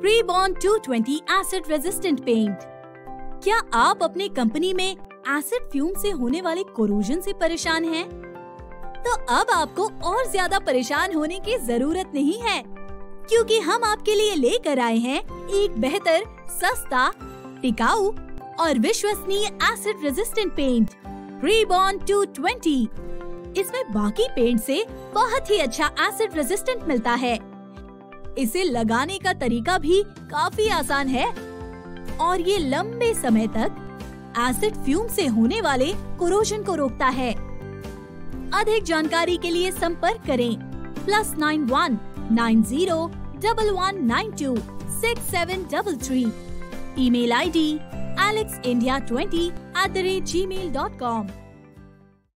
Pre bond 220 acid resistant paint क्या आप अपने कंपनी में एसिड फ्यूम से होने वाले कोरोजन से परेशान हैं? तो अब आपको और ज़्यादा परेशान होने की ज़रूरत नहीं है, क्योंकि हम आपके लिए लेकर आए हैं एक बेहतर, सस्ता, टिकाऊ और विश्वसनीय एसिड रेजिस्टेंट पेंट प्रीबॉन 220 इसमें बाकी पेंट से बहुत ही अच्छा एसिड रेजिस्टेंट मिलता है। इसे लगाने का तरीका भी काफ़ी आसान है। और ये लंबे समय तक एसिड फ्यूम से होने वाले कोरोजन को रोकता है। अधिक जानकारी के लिए संपर्क करें। Plus nine one nine zero double one nine two six seven double three email I D Alex India twenty eight the rate Gmail dot com